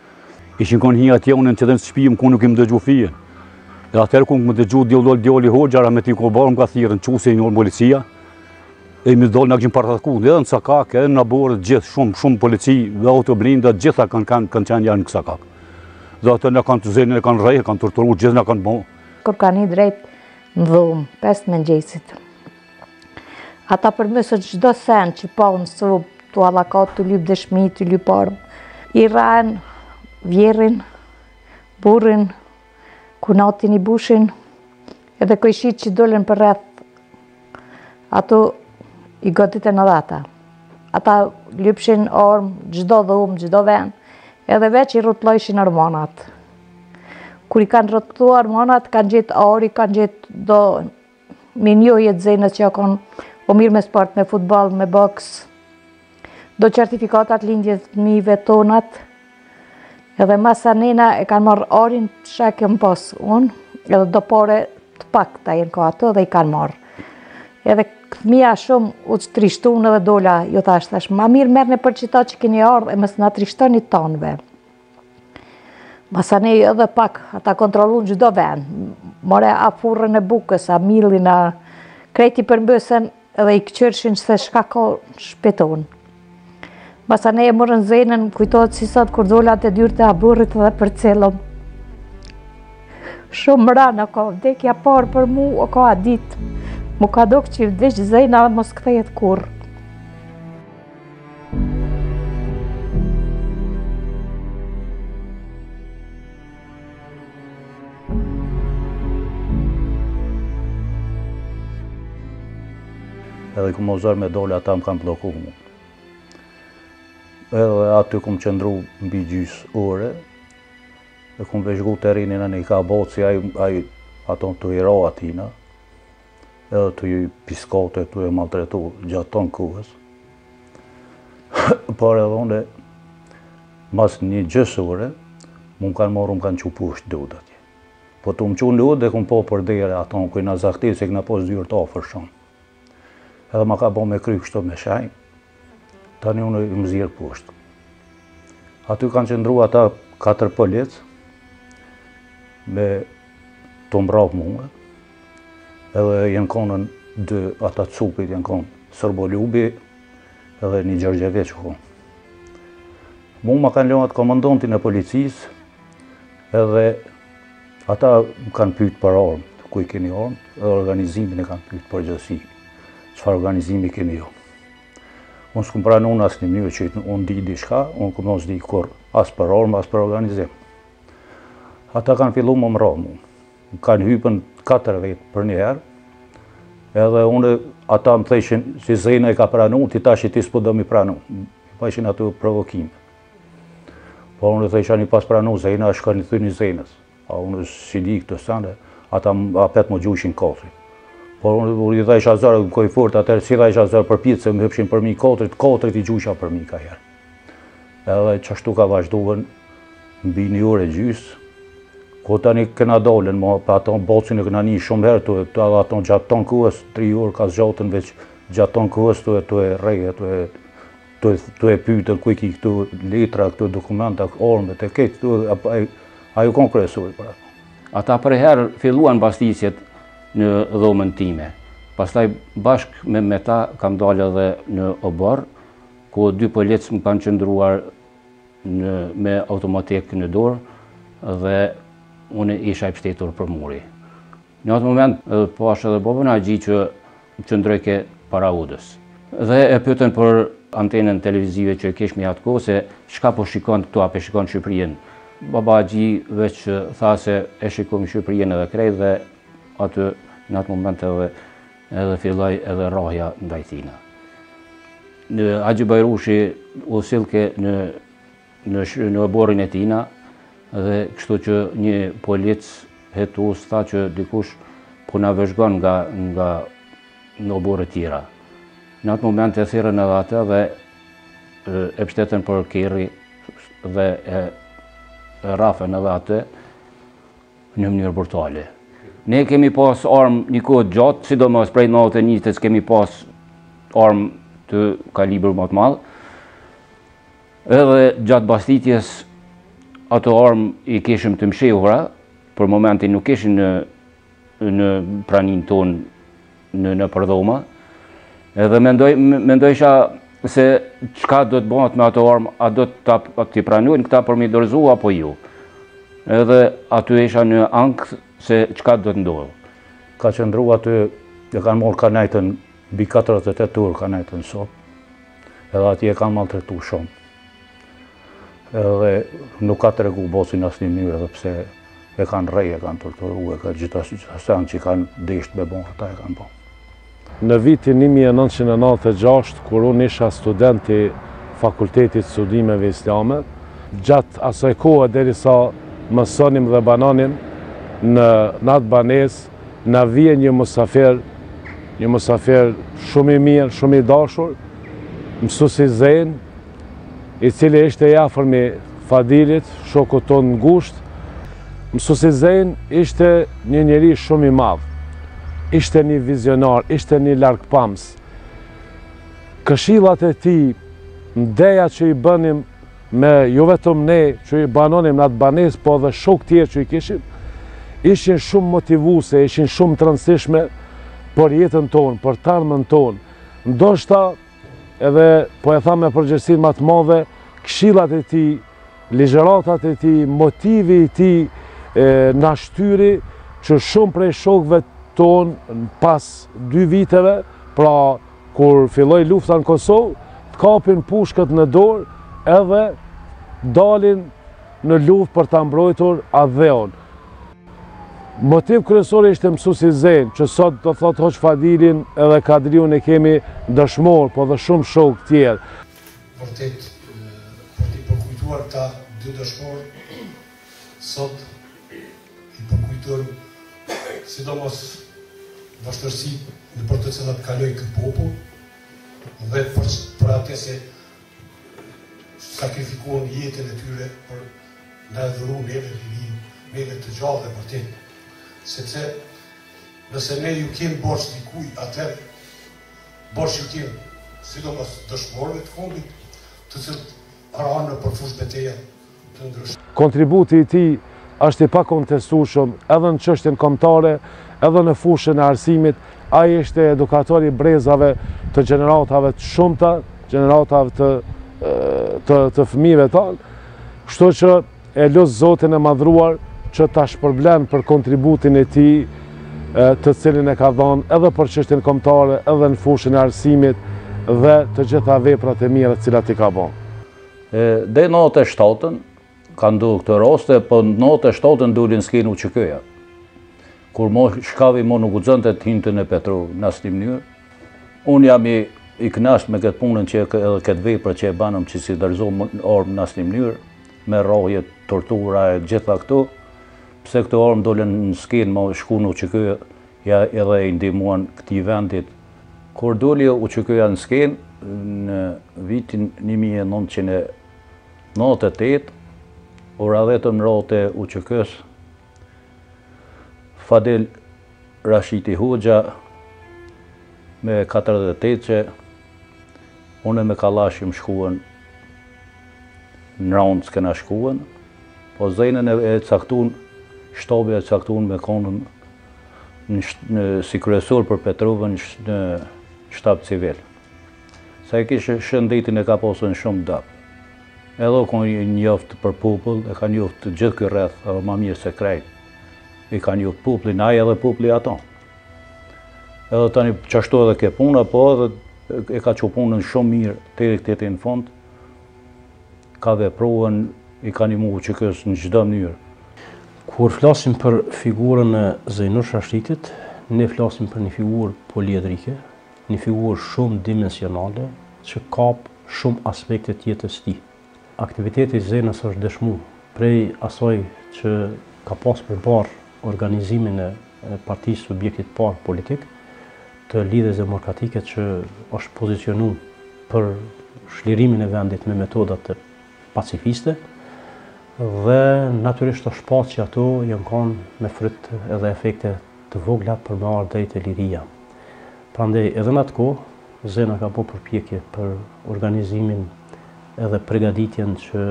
Ishin kon hija të jonin që dhe në shpijëm ku nuk im dëgju fijen. Dhe atëherë kom dëgju djolol djoli hoxha rahmetli ku barë më ka thirrë çu se e njërë policia. Kemi dol në këshim partatku, edhe në sokak, edhe në oborr, gjithë shumë, shumë polici dhe autoblinda, gjitha kanë kanë kanë qenë janë në sokak. Dhe aty na kanë zanë, na kanë rreh, kanë torturu, gjithë na kanë bo. Kur kanë hi drejt në dhomë, pesë me gjesit, Ata përmysën çdo sen që panë së rrub, tu hallakat, tu lyp dëshmi, tu lyp armë. I rrahën vjehrrin, burrin, kunatin Ibushin, edhe kojshitë që dolën përreth, aty i goditën edhe ata. Ata lypshin armë, çdo dhomë, çdo ven, edhe veç i rrotullojshin ormanat. Kur i kanë rrotullu ormanat, kanë gjetë ari, kanë gjetë do Mirënjohje të Zenës që a kon u marrë me sport, me futboll, me boks. Do certifikata të lindjes të fmijve tonat. Edhe masanena e kanë marrë arin çka e kom pas unë. Edhe do pare të pakta jan kon aty edhe i kanë marrë. Edhe fmija shumë u trishtun edhe dola, ju thashë thashë, ma mirë merrne për qita që keni ardhë e mos na trishtoni tonëve. Masanej edhe pak, ata kontrollun çdo vend. More a furrën e bukës, a millin, a krejt i përmbysën edhe i këqyrshin se shka ka shpëtu. Masanej e morën Zenën, kujtohet si sot kur dola te dyrt e oborrit dhe përcollëm. Shumë ranë o kon, vdekja e parë për mu o kon ajo ditë. M'u ka dok që vdiq Zena dhe mo s'kthehet kurrë. Edhe kom zanë me dalë, ata më kanë blloku mu. Edhe aty kom qëndru mbi gjysë ore, e kom vëzhgu terrenin e një ka boci, ato të hiro atina, edhe tu ju piskat, tu i maltretu gjatë tonë kohës. Por edhe unë, mas një gjysë ore, mu më kanë marrë, më kanë çu poshtë n'odë atje. Po tu më çu n'odë, dhe kom pa prej dere, ato në kujna zakti, se këna po zhjurë të afër shumë. Edhe ma ka bo me kry kështu me shenjë. Tani unë m'nxjerrën poshtë. Aty kanë qëndru ata katër policë me të mbrahë mungë, edhe jan kon dy ata t'SUP-it, jan kon Sërbolubi edhe një Gjorgjeviq o kon. Mu ma kanë lan at komandantin e policisë, edhe ata më kanë pytë për armë, ku i keni armë, edhe organizimin e kanë pytë për gjësi, çfarë organizimi keni ju. Unë s'kom pranu në asnjë mënyrë që unë di diçka, unë kom thon s'di kurr as për armë, as për organizim. Ata kanë fillu me më rre mu, kanë hypën 4 vetë përnjëherë, edhe unë ata më thojshin se Zejna e ka pranu, ti tashi ti s'po do me pranu. Pa ishin ato provokim. Po unë thojsha në e pastë pranu Zejna, a shkoni thuni Zejnës. A unë s'i di këto sende, ata apet më gjujshin katrit. Por unë u rrida isha zërë, unë kojë fort, atër si dha isha zërë për pjetë, se më hypshin përmi katrit, katrit i gjujsha përmi kaherë. Edhe qashtu ka vazhduen, mbi një orë e gjysë, kur tani këta dolën, ma për ato në Bocin e këna një shumë herë, të edhe ato gjatë tonë kohës, tri orë ka zgjatën veç, gjatë tonë kohës tu e rreh, tu e Tu, tu e pytë ku i ki këto letra, këto dokumenta, armët i ke këtu, a ju konë kresur për atë. Ata përnjëherë filluan bastisjet në dhomën time. Pastaj bashkë me, me ta kam dalë edhe në oborr, ku dy policë më kanë qëndruar në, me automatik në dorë dhe unë isha i pështetur për muri. Në atë moment pashë edhe babën Haxhi që qëndrojke para odës. Dhe e pyetën për antenën televizive që e kishim atë kohë se çka po shikon këtu, a pe shikon Shqipërinë. Baba Haxhi veç tha se e shikojmë Shqipërinë edhe krejt dhe aty në atë moment edhe, edhe filloj edhe rrahja ndaj tina. Në Haxhi Bajrushi u sillke në në oborrin e tina dhe kështu që një polic hetues tha që dikush po na vëzhgon nga nga në oborre tjera. Në atë moment e thirrën edhe atë dhe e pështetën për kerri dhe e rrafën edhe atë në mënyrë brutale. Ne kemi pas armë një kohë të gjatë, sidomos prej nëntëdhjetë e njëtës kemi pas armë të kalibrit ma të madh, Edhe gjatë bastitjes ato armë i kishim të mshehura, për momentin nuk ishin në, në praninë tonë në, nëpër dhoma, edhe mendoj, mendojsha se çka do të bëhet me ato armë, a do të t'i pranojnë këta për me i dorëzu apo jo. Edhe aty isha në ankth se çka do të ndodhë. Ka qëndru aty, e kanë marrë, ka nejtën Mbi katërdhjetë e tetë orë ka nejtën në SUP, edhe atje e kanë maltretu shumë. Edhe nuk ka tregu Bocin asnjë mënyrë, edhe pse e kanë rreh, e kanë torturu, e ka gjitha të gjitha senet që i kanë deshtë me bon, ata e kanë bon. Në vitin 1996, kur unë isha student i Fakultetit të Studimeve Islame, gjatë asaj kohë derisa mësonim dhe banonim në atë banesë, Na vjen një mysafir, një mysafir shumë i mirë, shumë i dashur, mësusi Zenë, i cili ishte i afërm i Fadilit, shokut tonë të ngushtë. Mësusi Zenë ishte një njeri shumë i madh. Ishte një vizionar, ishte një largpamës. Këshillat e tij, ndejat që i bënim, Me jo vetëm ne që i banonim në atë banesë, po edhe shokë tjerë që i kishim, ishin shumë motivuse, ishin shumë të rëndësishme për jetën tonë, për të ardhmen tonë. Ndoshta, edhe po e tham me përgjegjësinë ma të madhe, këshillat e tij, ligjëratat e tij, motivi i tij, na shtyri që shumë prej shokëve tonë pas dy viteve, pra Kur filloi lufta në Kosovë, të kapin pushkët në dorë edhe dalin në luftë për ta mbrojtur atdheun. Motiv kryesor ishte mësusi Zenë, që sot do thotë Hoxhë Fadilin edhe Kadriun e kemi dëshmorë, po dhe shumë shokë tjerë. Vërtet, për t'i përkujtuar këta dy dëshmorë, sot, i përkujtojmë sidomos vështirësitë nëpër të cilat kaloi ky popull dhe për, për atë se sakrifikuan jetën e tyre për na e dhuru neve lirinë, neve të gjallëve vërtet. Sepse nëse ne ju kemë borxh dikujt, atëherë borxh ju kemë sidomos dëshmorëve të fundit, të cilët ranë nëpër fushëbeteja Kontributi i tij është i pakontestueshëm edhe në çështjen kombëtare, edhe në fushën e arsimit, ai ishte edukator i brezave të gjeneratave të shumta, gjeneratave të të të fëmijëve tanë, kështu që e lus Zotin e Madhruar që ta shpërblejë për kontributin e tij të cilin e ka dhënë edhe për çështjen kombëtare, edhe në fushën e arsimit dhe të gjitha veprat e mira të cilat i ka bërë. Dej nantë e shtatën kanë ndodhë këto raste, por po nantë e shtatën doli në skenë UÇK-ja. Kur mo shkavi mo nuk guxonte t'hinte n'terren, në asnjë mënyrë. Unë jam i, i knaqt me këtë punën që edhe këtë vepër që e banëm që s'i dorëzu armët në asnjë mënyrë, me rrahje, tortura e gjitha këto, pse këto armë dolën në skenë shkun në UÇK edhe i ndihmuan këtij vendit, Kur doli UÇK-ja në skenë, në vitin një mijë e nëntëqind e nantëdhetë e tetë, u radhitëm në radhët e UÇK-së, Fadil Rashiti Hoxha me katërdhjetë e tetë she, unë me kallashin shkuan n'ren s'kena shku, po zonën e caktuan, shtabi e caktun me konë, si kryesor për Petrovën në shtab civil. Sa e kish shëndetin e ka pasun shumë dobt. Edhe o konë i njoftë për popull, e ka njoftë gjithë ky rreth, edhe ma mirë se krejt. I ka njoftë popullin ai edhe populli ato. Edhe tani qashtu edhe ke puna, po edhe e ka çu punën shumë mirë, të e këteti në fund, Ka vepru e i ka nimu UÇK-së në çdo mënyrë. Kur flasim për figurën e Zejnur Rashitit, ne flasim për një figurë poliedrike, një figurë shumë dimensionale që kap shumë aspekte të jetës së tij. Aktiviteti i Zenës është dëshmu prej asaj që ka pas për barrë organizimin e partisë subjektit të parë politik, të Lidhjes Demokratike që është pozicionu për çlirimin e vendit me metodat pacifiste dhe natyrisht është pa që ato janë konë me fryt edhe efekte të vogla për me ardhë deri te liria. Prandaj edhe në atë kohë, Zena ka bo përpjekje për organizimin edhe pregaditjen që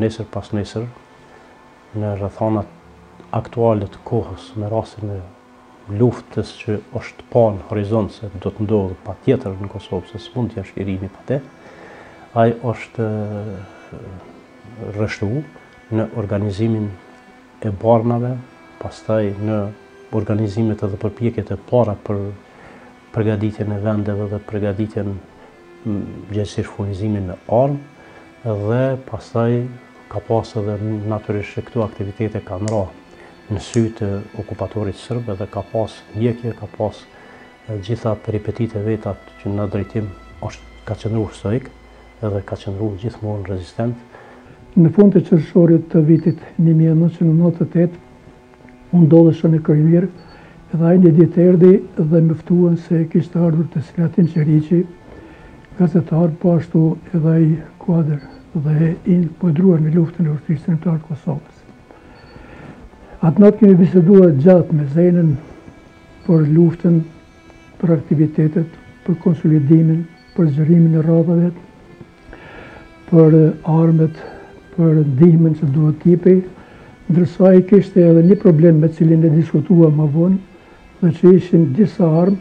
nesër pas nesër në rrethanat aktuale të kohës me rastin e luftës që është pa në horizont se do të ndodhë patjetër në Kosovë se s'mund të jetë çlirimi pa te, ai është rreshtu në organizimin e barnave, pastaj në organizimet edhe përpjekjet e para për përgaditjen e vendeve dhe përgaditjen gjegjësisht furnizimin me armë dhe pastaj ka pasë edhe natyrisht që këto aktivitete kanë ra në sy të okupatorit sërb edhe ka pas ndjekje ka pas gjitha peripetitë e veta që në atë drejtim është ka qëndru stoik edhe ka qëndru gjithmonë rezistent. Në fund të qershorit të vitit një mijë e nëntëqind e nëntëdhjetë e tetë unë ndodhesha në Krojmir dhe ai një ditë erdhi dhe më ftuan se kishte ardhur te Selatin Qeriqi gazetar po ashtu edhe ai kuadër dhe i inkuadruar në luftën e Ushtrisë Çlirimtare të Kosovës. Atë natë kemi biseduar gjatë me Zenën për luftën, për aktivitetet, për konsolidimin, për zgjerimin e rradhave, për armët, për ndihmën që duhet të jepej, ndërsa ai kishte edhe një problem me cilin e diskutuam më vonë, dhe që ishin disa armë,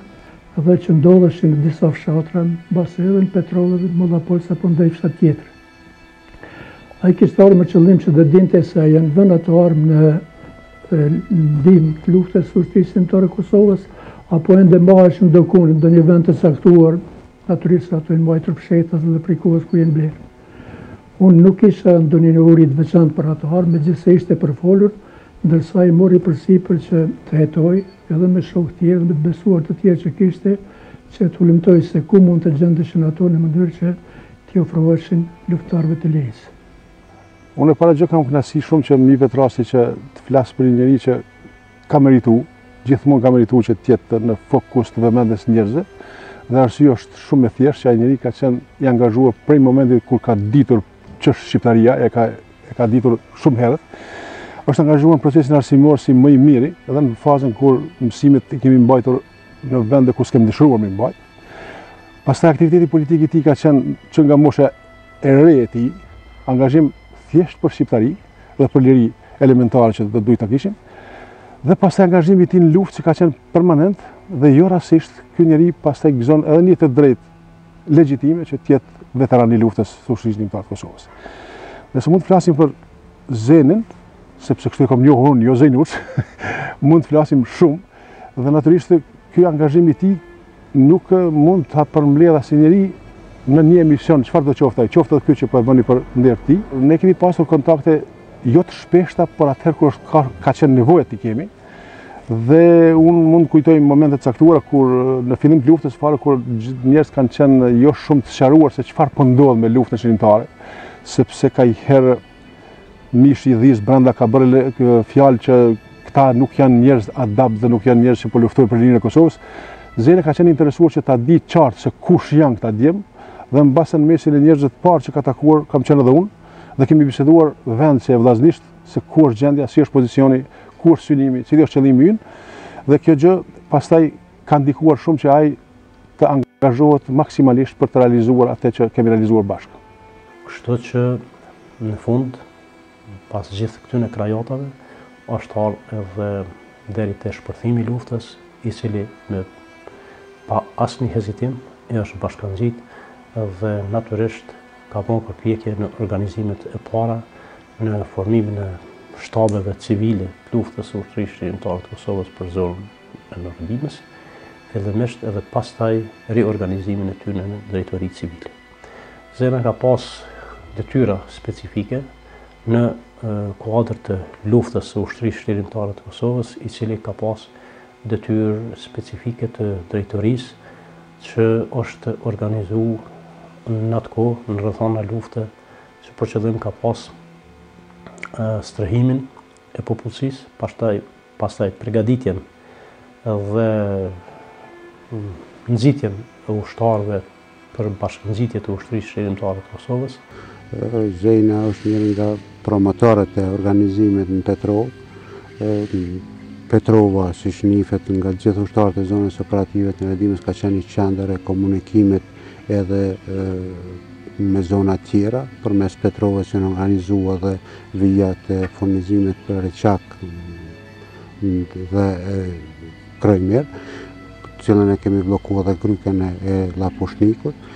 dhe që ndodheshin në disa fshatra, mbase edhe në Petrovë e Mollopolc apo ndonjë fshat tjetër. Ai kishte ardhur me qëllim që të dinte se a janë vënë ato armë në ndihmë të luftës së ushtrisë shqiptare të Kosovës, apo ende mbaheshin dokund, në ndonjë vend të caktuar, natyrisht ato janë mbajtur fshehtas dhe prej kohës kur janë blerë. Unë nuk kisha ndonjë njohuri të veçantë për ato armë, megjithëse ishte përfolur, ndërsa ai mori përsipër që të hetojë, edhe me shokë të tjerë dhe me të besuar të tjerë që kishte, që të hulumtojë se ku mund të gjendeshin ato në mënyrë që t'i ofroheshin luftëtarëve të lirisë. Unë e para gjë kam kënaqësi shumë që më jepet rasti që të flas për një njeri që ka meritu, gjithmonë ka meritu që të jetë në fokus të vëmendjes së njerëzve. Dhe arsyeja është shumë e thjeshtë që ai njeri ka qenë i angazhuar prej momentit kur ka ditur që është, ka, e ka ditur shumë herët, është angazhuar në procesin arsimor si më i miri, edhe në fazën kur mësimet i kemi mbajtur në vende ku s'kem dëshiruar me mbajt. Pastaj aktiviteti politik i tij ka qenë që nga mosha e re e tij, angazhim thjesht për shqiptari dhe për liri elementare që do duhej të kishim, dhe pastaj angazhimi i tij në luftë që ka qenë permanent dhe jo rastësisht, ky njeri pastaj gëzon edhe një të drejtë legjitime që të jetë veteran i luftës së Ushtrisë Çlirimtare të Kosovës. Nëse mund të flasim për Zenin, sepse kështu e kam njohur unë, jo Zenin Uç, mund të flasim shumë dhe natyrisht ky angazhim i tij nuk mund ta përmbledh asnjeri në një emision, çfarëdo qoftë ai, qoftë edhe ky që po e bëni për nder të tij. Ne kemi pasur kontakte jo të shpeshta, por atëherë kur është ka, ka qenë nevojë t'i kemi. Dhe unë mund të kujtoj momente të caktuara kur në fillim të luftës fare kur njerëzit kanë qenë jo shumë të sqaruar se çfarë po ndodh me luftën çlirimtare, sepse nganjëherë mishi i dhisë brenda ka bërë fjalë që këta nuk janë njerëz adapt dhe nuk janë njerëz që po luftojnë për lirinë e Kosovës. Zeni ka qenë interesuar që ta di qartë se kush janë këta djem, dhe ndoshta në mesin e njerëzve të parë që ka takuar, kam qenë edhe unë, dhe kemi biseduar vendçe, vllaznisht, se ku është gjendja, si është pozicioni, ku është synimi, cili është qëllimi ynë, dhe kjo gjë pastaj ka ndikuar shumë që ai të angazhohet maksimalisht për të realizuar atë që kemi realizuar bashkë. Kështu që në fund pas gjithë këtyre krajatave është ardhur edhe deri te shpërthimi i luftës, i cili me pa asnjë hezitim i është bashkangjit dhe natyrisht ka bërë përpjekje në organizimet e para Në formimin e shtabeve civile të luftës së Ushtrisë Çlirimtare të Kosovës për zonën e Nerodimes, fillimisht edhe pastaj riorganizimin e tyre në drejtori civile. Zena ka pas detyra specifike në kuadër të luftës së Ushtrisë Çlirimtare të Kosovës, i cili ka pas detyrë specifike të drejtorisë që është organizu në atë kohë në rrethana lufte që për qëllim ka pas strehimin e popullsisë, pastaj pastaj përgatitjen dhe nxitjen e ushtarëve për bashkëngjitje te Ushtrisë Çlirimtare të Kosovës. Zejna është njëri nga promotorët e organizimit në Petrovë. Petrova, siç nifet nga gjithë ushtarët e zonës operative të Nerodimes ka qenë i qendër e komunikimit edhe me zonat tjera, përmes Petrovës janë organizua dhe vijat e furnizimit për Reçak dhe Krojmir, cilën e kemi blokua dhe grykën e Lapushnikut.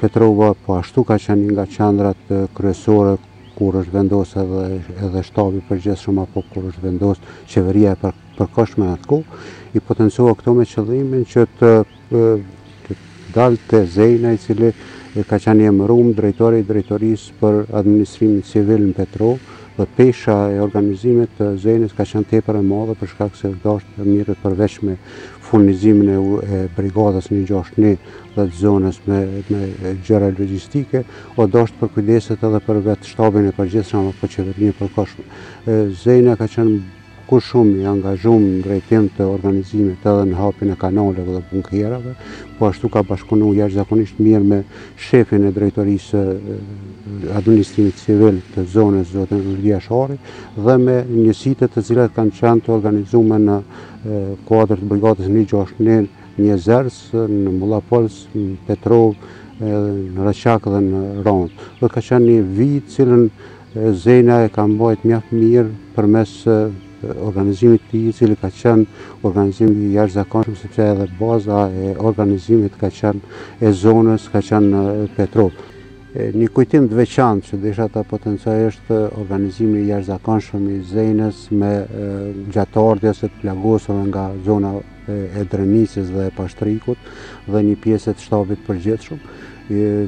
Petrova po ashtu ka qenë nga qandrat kryesore kur është vendosë edhe, edhe Shtabi i Përgjithshëm apo kur është vendosë qeveria e për, përkohshme, andaj po, i potencoj këto me qëllimin që të dalë te Zejna, i cili ka qenë i emëruar drejtor i Drejtorisë për Administrimin Civil në Petrovë, dhe pesha e organizimit të Zejnës ka qenë tepër e madhe për shkak se u dashtë të mirret përveç me furnizimin e brigadës një gjashtë një dhe të zonës me gjëra logjistike, u dashtë të përkujdeset edhe për vetë Shtabin e Përgjithshëm apo qeverinë e përkohshme. Zejna ka qenë ku shumë i angazhum në drejtim të organizimit edhe në hapjen e kanaleve dhe bunkerëve, po ashtu ka bashkëpunu jashtëzakonisht mirë me shefin e drejtorisë së administrimit civil të zonës zotëri Ilmi Jashari dhe me njësitet të cilat kanë qenë të organizume në kuadër të brigadës një gjashtë një në Jezerc në Mollopolc, në Petrovë, në Reçak dhe në Rancë. Dhe ka qenë një vijë të cilën Zejna e ka mbajt mjaft mirë përmes organizimit të tij, i cili ka qenë organizim i jashtëzakonshëm sepse edhe baza e organizimit ka qenë e zonës, ka qenë në Petrovë. Një kujtim të veçantë që desha ta potencoj është organizimi i jashtëzakonshëm i Zejnës me gjatë ardhjes së të plagosurve nga zona e Drenicës dhe e Pashtrikut dhe një pjesë të Shtabit të Përgjithshëm.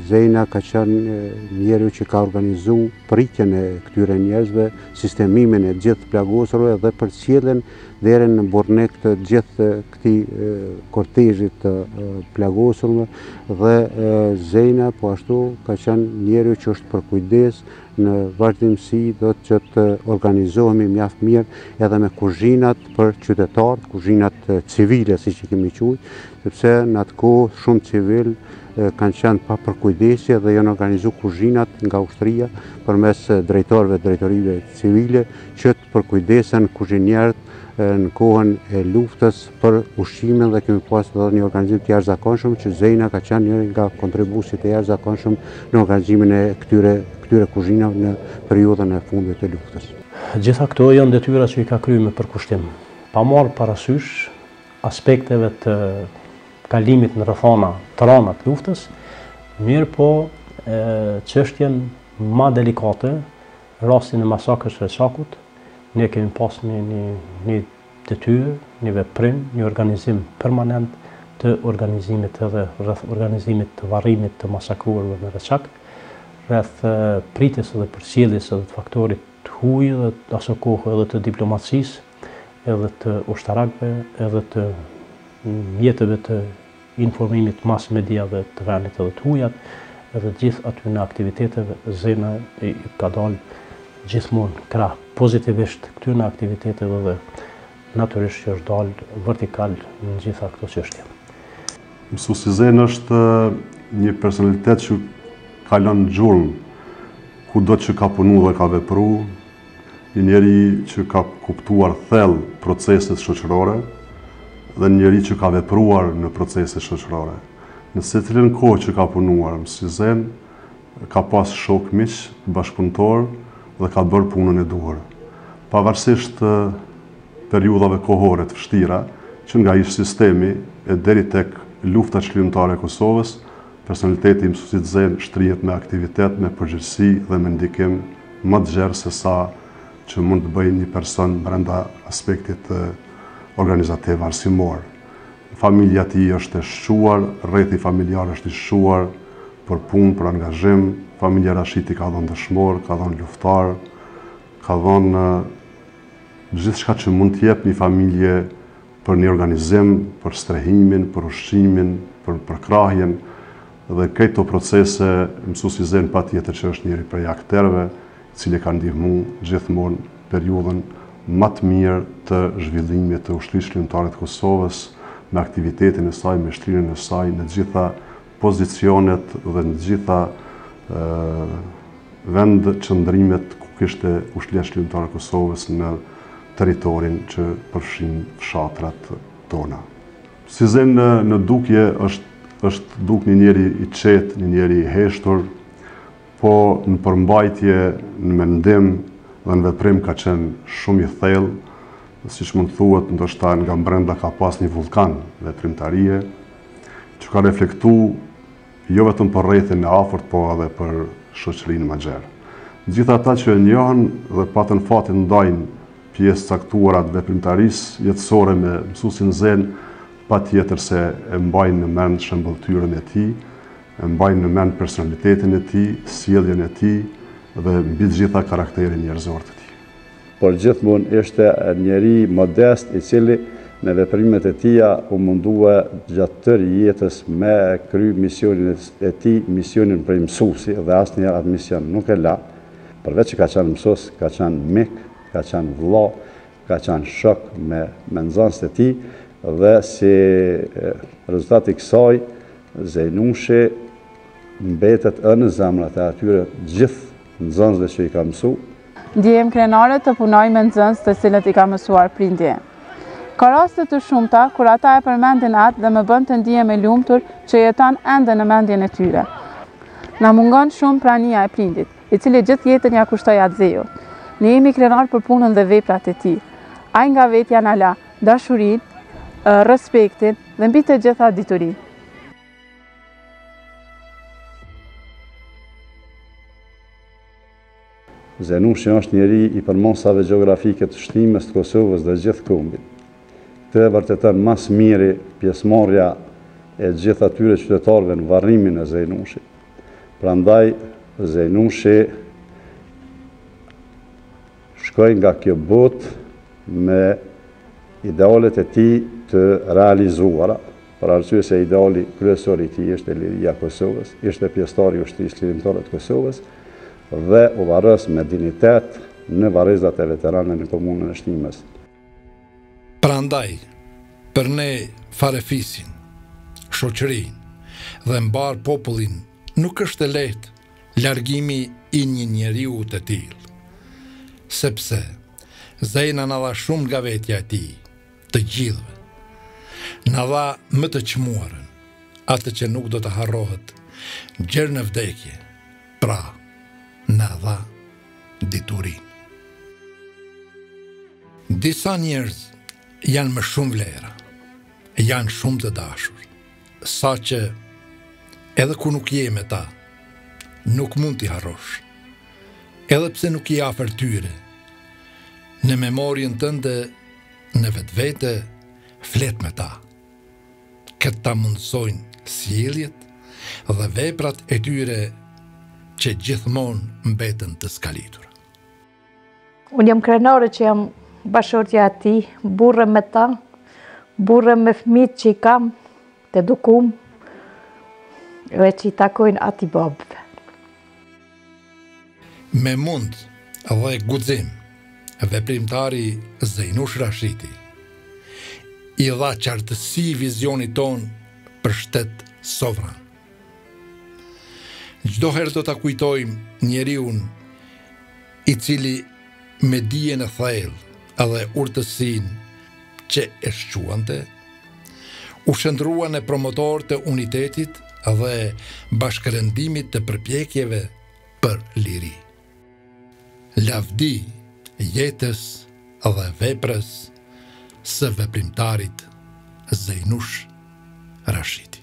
Zejna ka qenë njeriu që ka organizu pritjen e këtyre njerëzve, sistemimin e gjithë të plagosurve dhe përcjelljen deri në Burrnik të gjithë këtij kortezhi të plagosurve dhe Zejna po ashtu ka qenë njeriu që është përkujdes Në vazhdimësi dhe që të organizohemi mjaft mirë edhe me kuzhinat për qytetarët, kuzhinat civile siç i kemi quajt, sepse në atë kohë shumë civilë kanë qenë pa përkujdesje dhe janë organizu kuzhinat nga ushtria përmes drejtorëve drejtorive civile që të përkujdesen kuzhinjerët në kohën e luftës për ushqimin dhe kemi pas edhe një organizim të jashtëzakonshëm që Zena ka qenë njëri nga kontribuesit e jashtëzakonshëm në organizimin e këtyre, këtyre kuzhinave në periudhën e fundit të luftës. Gjitha këto janë detyra që i ka kry me përkushtim. Pa marrë parasysh aspekteve të kalimit në rrethana të rana t'luftës, mirëpo çështjen ma delikate, rastin e masakrës Reçakut, ne kemi pas një, një, një detyrë, një veprim, një organizim permanent të organizimit edhe rreth organizimit të varrimit të masakruarve në Reçak, rreth pritjes edhe përcjelljes edhe të faktorit të huaj dhe asokohë edhe të diplomacisë, edhe të ushtarakëve, edhe të mjeteve të informimit mas mediave të vendit edhe të hujat edhe gjithë atyne aktiviteteve Zena i ka dalë gjithmonë krah pozitivisht këtyne aktiviteteve dhe natyrisht që është dalë vertikal në gjitha këto çështje. Mësuesi Zenë është një personalitet që ka lënë gjurmë kudo që ka punu dhe ka vepru, një njeri që ka kuptuar thellë proceset shoqërore dhe një njeri që ka vepruar në procese shoqërore. Në secilën kohë që ka punuar, mësuesi Zenë ka pas shokë, miq, bashkëpunëtorë dhe ka bërë punën e duhur. Pavarësisht periudhave kohore të vështira, që nga ish-sistemi e deri tek lufta çlirimtare e Kosovës, Personaliteti i mësuesit Zenë shtrihet me aktivitet, me përgjegjësi dhe me ndikim më të gjerë se sa që mund të bëjë një person brenda aspektit organizativ arsimor. Familja e tij është e shquar, rrethi familjar është i shquar për punë, për angazhim. Familja Rashiti ka dhënë dëshmorë, ka dhënë luftarë, ka dhënë gjithçka që mund të jep një familje për një organizim, për strehimin, për ushqimin, për përkrahjen dhe këto procese mësuesi Zenë patjetër që është njëri prej akterëve i cili ka ndihmu gjithmonë periudhën më të mirë të zhvillimit të ushtrisë çlirimtare të Kosovës me aktivitetin e saj, me shtrirjen e saj në gjitha pozicionet dhe në të gjitha vendqëndrimet ku kishte Ushtria Çlirimtare e Kosovës në territorin që përfshin fshatrat tona. Mësuesi Zenë në dukje është është duk një njeri i qetë, një njeri i heshtur, po në përmbajtje, në mendim dhe në veprim ka qenë shumë i thellë, siç mund thuhet ndoshta nga brenda ka pas një vullkan veprimtarie, që ka reflektu jo vetëm për rrethin e afërt, po edhe për shoqërinë ma gjerë. Gjithë ata që e njohën dhe patën fatin t'ndajnë pjesë t'caktuara të veprimtarisë jetësore me mësusin Zejnë, patjetër se e mbajnë në mend shembëlltyrën e tij, e mbajnë në mend personalitetin e tij, sjelljen e tij dhe mbi të gjitha karakterin njerëzor të tij. por gjithmonë ishte njeri modest i cili me veprimet e tija u mundua gjatë tërë jetës me kry misionin e tij, misionin prej mësusi dhe asnjëherë atë mision nuk e la, përveç që ka qenë mësus, ka qenë mik, ka qenë vëlla, ka qenë shok me me nxanst e tij dhe si rezultat i kësaj Zejnushi mbetet në zemrat e atyre gjithë. nxënësve që i ka mësu. Ndihem krenare të punoj me nxënës të cilët i ka mësuar prindi. Ka raste të shumta kur ata e përmendin atë dhe më bën të ndihem e lumtur që jeton ende në mendjen e tyre. Na mungon shumë prania e prindit, i cili gjithë jetën ia kushtoi atdheut. Ne jemi krenarë për punën dhe veprat e tij. Ai nga vetja na la dashurinë, respektin dhe mbi të gjitha diturinë. Zejnushi është njeri i përmasave gjeografike të Shtimes, të Kosovës dhe gjithë kombit. Këtë e vërteton ma s'miri pjesëmarrja e gjithë atyre qytetarëve në varrimin e Zejnushit. Prandaj, Zejnushi shkoi nga kjo botë me idealet e tij të realizuara. për arsye se ideali kryesor i tij ishte liria e Kosovës, ishte pjesëtar i Ushtrisë Çlirimtare të Kosovës dhe u varros me dinjitet në varrezat e veteranëve në Komunën e Shtimës. Prandaj, për ne farefisin, shoqërinë dhe mbarë popullin nuk është e lehtë largimi i një njeriu të tillë, sepse Zejna na dha shumë nga vetja e tij, të gjithëve. Na dha më të çmuarën, atë që nuk do të harrohet gjer në vdekje. Pra, na dha diturinë. Disa njerëz janë me shumë vlera, janë shumë të dashur, saqë edhe kur nuk je me ta, nuk mund t'i harrosh. Edhe pse nuk je afër tyre, në memorien tënde Në vetvete flet me ta. Këtë ta mundësojnë sjelljet dhe veprat e tyre që gjithmonë mbeten të skalitura. Unë jam krenare që jam bashkëshortja atij burri, mburrem me ta, mburrem me fmijtë që i kam të dukum, dhe që i takojnë atij babëve. Me mund dhe guxim, veprimtari Zejnush Rashiti i dha qartësi vizionit tonë për shtet sovran. Çdo herë do ta kujtojmë njeriun i cili me dijen e thellë dhe urtësinë që e shquante, u shndërrua në promotor të unitetit dhe bashkërendimit të përpjekjeve për liri. Lavdi jetës dhe veprës së veprimtarit Zejnush Rashiti.